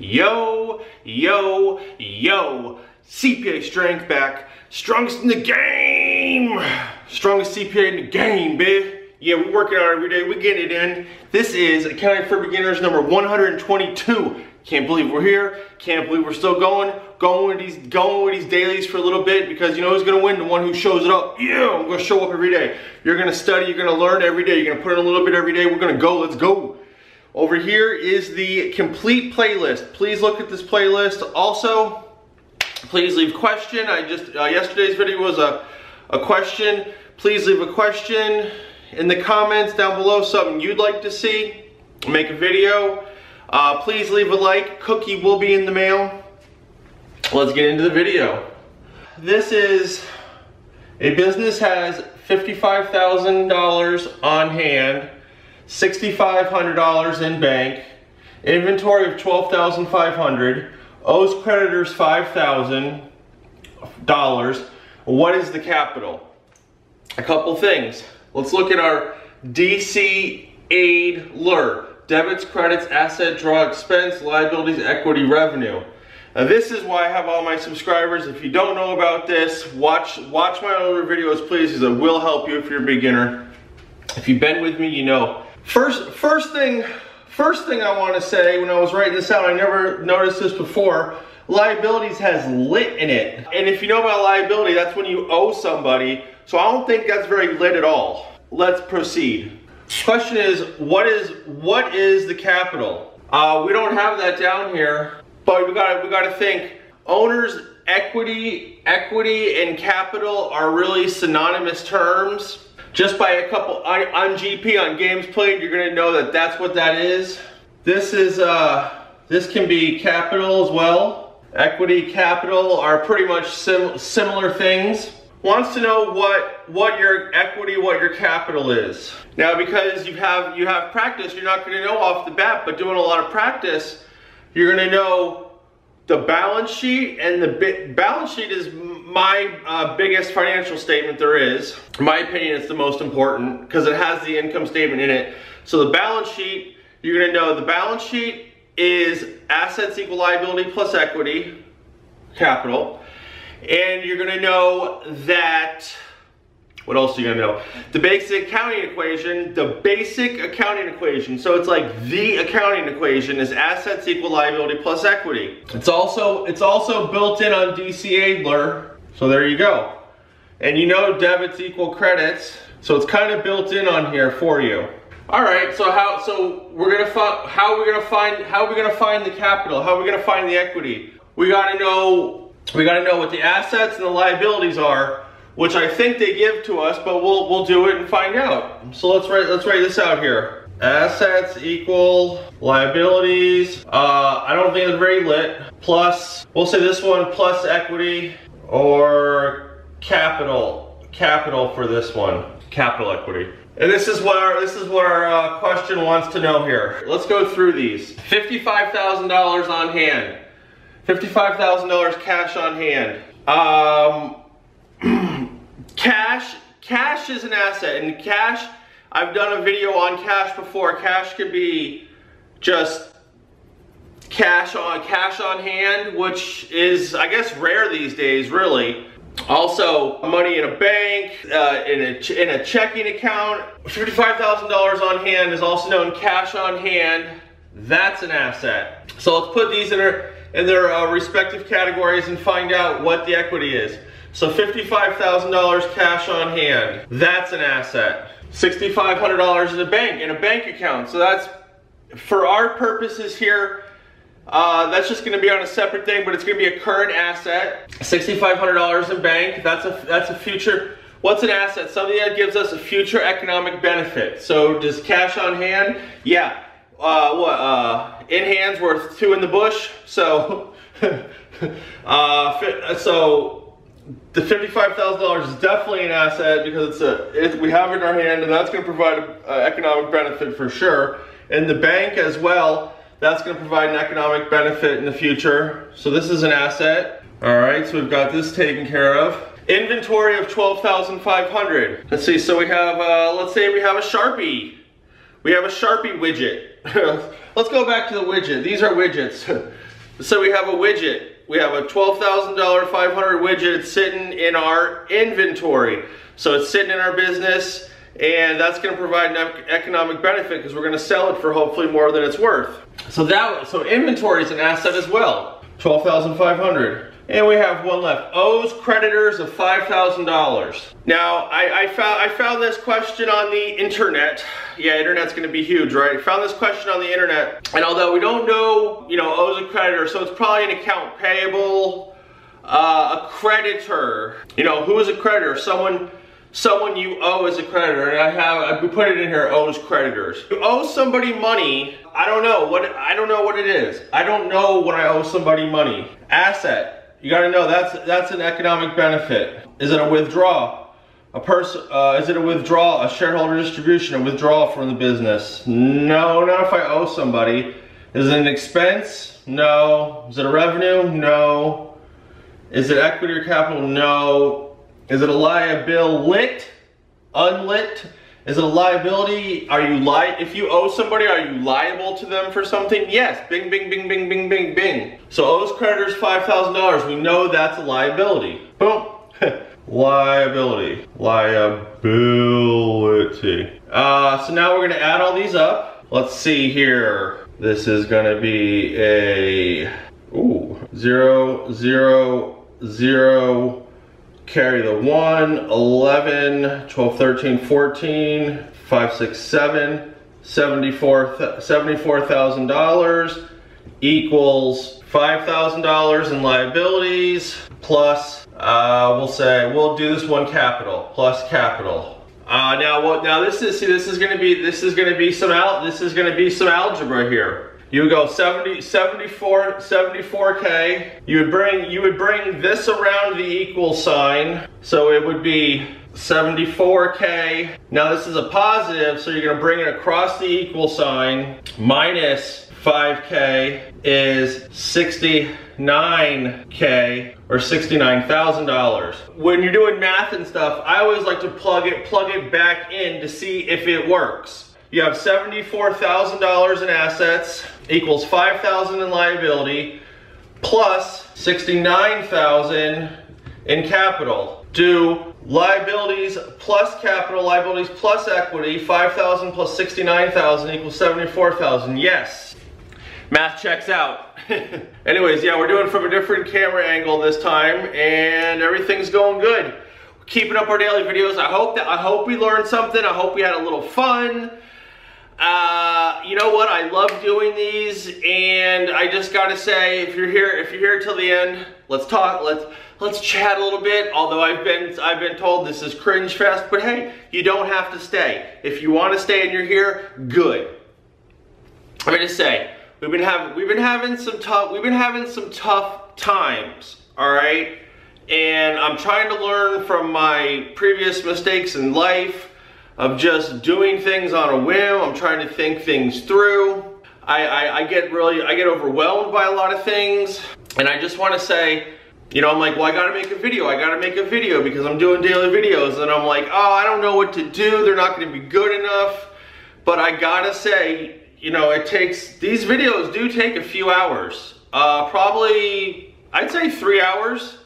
Yo, yo, yo. CPA strength back. Strongest in the game. Strongest CPA in the game, baby. Yeah, we're working on it every day. We getting it in. This is Accounting for Beginners number 122. Can't believe we're here. Can't believe we're still going. Going with these going with these dailies for a little bit because you know who's gonna win? The one who shows it up. Yeah, I'm gonna show up every day. You're gonna study, you're gonna learn every day. You're gonna put in a little bit every day. We're gonna go, let's go. Over here is the complete playlist. Please look at this playlist. Also, please leave question. I just, uh, yesterday's video was a, a question. Please leave a question in the comments down below, something you'd like to see. Make a video. Uh, please leave a like. Cookie will be in the mail. Let's get into the video. This is, a business has $55,000 on hand $6,500 in bank, inventory of 12,500, owes creditors $5,000. What is the capital? A couple things. Let's look at our DC aid LUR. Debits, credits, asset, draw, expense, liabilities, equity, revenue. Now this is why I have all my subscribers. If you don't know about this, watch watch my older videos please because it will help you if you're a beginner. If you've been with me, you know First, first thing, first thing I want to say when I was writing this out, I never noticed this before. Liabilities has lit in it. And if you know about liability, that's when you owe somebody. So I don't think that's very lit at all. Let's proceed. Question is, what is what is the capital? Uh, we don't have that down here, but we got we got to think. Owners equity, equity, and capital are really synonymous terms. Just by a couple, on, GP, on games played, you're gonna know that that's what that is. This is, uh, this can be capital as well. Equity, capital are pretty much sim similar things. Wants to know what, what your equity, what your capital is. Now because you have, you have practice, you're not gonna know off the bat, but doing a lot of practice, you're gonna know the balance sheet and the balance sheet is my uh, biggest financial statement there is. In my opinion, it's the most important because it has the income statement in it. So the balance sheet, you're gonna know the balance sheet is assets equal liability plus equity, capital. And you're gonna know that what else are you gonna know? The basic accounting equation, the basic accounting equation, so it's like the accounting equation is assets equal liability plus equity. It's also, it's also built in on DC Adler, so there you go. And you know debits equal credits, so it's kind of built in on here for you. All right, so how, so we're gonna find, how are we gonna find, how are we gonna find the capital? How are we gonna find the equity? We gotta know, we gotta know what the assets and the liabilities are which I think they give to us, but we'll we'll do it and find out. So let's write let's write this out here. Assets equal liabilities. Uh, I don't think it's very lit. Plus, we'll say this one plus equity or capital. Capital for this one. Capital equity. And this is what our this is what our uh, question wants to know here. Let's go through these. Fifty-five thousand dollars on hand. Fifty-five thousand dollars cash on hand. Um, cash, cash is an asset and cash, I've done a video on cash before. Cash could be just cash on cash on hand, which is I guess rare these days, really. Also, money in a bank, uh, in, a in a checking account. $55,000 on hand is also known cash on hand. That's an asset. So let's put these in their, in their uh, respective categories and find out what the equity is. So $55,000 cash on hand, that's an asset. $6,500 in a bank, in a bank account. So that's, for our purposes here, uh, that's just gonna be on a separate thing, but it's gonna be a current asset. $6,500 in bank, that's a, that's a future, what's an asset? Something that gives us a future economic benefit. So does cash on hand? Yeah, uh, what, uh, in hands worth two in the bush. So, uh, so the $55,000 is definitely an asset because it's a, it, we have it in our hand and that's going to provide an economic benefit for sure. And the bank as well, that's going to provide an economic benefit in the future. So this is an asset. All right, so we've got this taken care of. Inventory of 12,500. Let's see, so we have, uh, let's say we have a Sharpie. We have a Sharpie widget. Let's go back to the widget. These are widgets. so we have a widget. We have a $12,500 500 widget sitting in our inventory. So it's sitting in our business and that's going to provide an economic benefit because we're going to sell it for hopefully more than it's worth. So that so inventory is an asset as well. 12,500. And we have one left. Owes creditors of $5,000. Now, I, I, found, I found this question on the internet. Yeah, internet's gonna be huge, right? I found this question on the internet. And although we don't know, you know, owes a creditor, so it's probably an account payable, uh, a creditor. You know, who is a creditor? Someone someone you owe as a creditor, and I have I put it in here owes creditors. You owe somebody money. I don't know what I don't know what it is. I don't know when I owe somebody money. Asset. You got to know that's that's an economic benefit. Is it a withdrawal? A person, uh, is it a withdrawal, a shareholder distribution, a withdrawal from the business? No, not if I owe somebody. Is it an expense? No. Is it a revenue? No. Is it equity or capital? No. Is it a liability? Lit? Unlit? Is it a liability? Are you li if you owe somebody, are you liable to them for something? Yes. Bing, bing, bing, bing, bing, bing, bing. So owes creditors $5,000. We know that's a liability. Boom. liability. Liability. Uh, so now we're gonna add all these up. Let's see here. This is gonna be a, ooh, zero, zero, zero, carry the 1, 11, 12, 13, 14, 5, 6, 7, $74,000 equals $5,000 in liabilities plus, uh, we'll say, we'll do this one capital, plus capital. Uh, now, what? Now this is see, this is going to be this is going to be some out. This is going to be some algebra here. You would go 70, 74, 74K. You would bring, you would bring this around the equal sign. So it would be 74K. Now this is a positive, so you're gonna bring it across the equal sign. Minus 5K is 69K or $69,000. When you're doing math and stuff, I always like to plug it, plug it back in to see if it works. You have $74,000 in assets equals 5,000 in liability plus 69,000 in capital. Do liabilities plus capital, liabilities plus equity, 5,000 plus 69,000 equals 74,000. Yes. Math checks out. Anyways, yeah, we're doing from a different camera angle this time and everything's going good. keeping up our daily videos. I hope that I hope we learned something. I hope we had a little fun. Uh, you know what? I love doing these, and I just gotta say, if you're here, if you're here till the end, let's talk. Let's let's chat a little bit. Although I've been I've been told this is cringe fest, but hey, you don't have to stay. If you want to stay and you're here, good. I'm gonna say we've been having we've been having some tough we've been having some tough times. All right, and I'm trying to learn from my previous mistakes in life of just doing things on a whim. I'm trying to think things through. I, I, I get really, I get overwhelmed by a lot of things. And I just want to say, you know, I'm like, well, I gotta make a video. I gotta make a video because I'm doing daily videos. And I'm like, oh, I don't know what to do. They're not gonna be good enough. But I gotta say, you know, it takes, these videos do take a few hours. Uh, probably, I'd say three hours.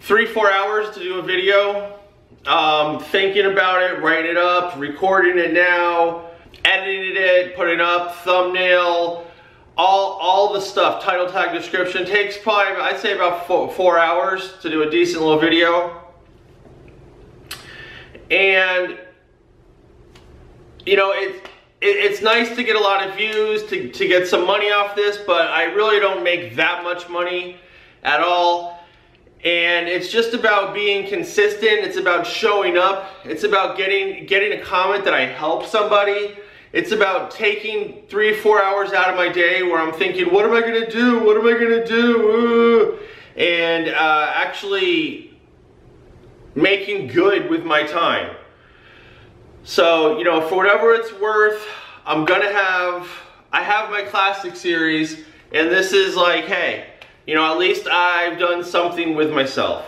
Three, four hours to do a video um, thinking about it, writing it up, recording it now, editing it, putting up, thumbnail, all, all the stuff, title tag description, takes probably, I'd say about four, four hours to do a decent little video. And, you know, it, it, it's nice to get a lot of views, to, to get some money off this, but I really don't make that much money at all. And it's just about being consistent. It's about showing up. It's about getting, getting a comment that I help somebody. It's about taking three, four hours out of my day where I'm thinking, what am I gonna do? What am I gonna do? And uh, actually making good with my time. So, you know, for whatever it's worth, I'm gonna have, I have my classic series, and this is like, hey, you know, at least I've done something with myself.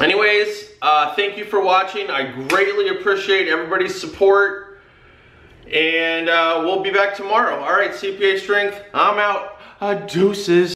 Anyways, uh, thank you for watching. I greatly appreciate everybody's support. And uh, we'll be back tomorrow. All right, CPA Strength, I'm out. Uh, deuces.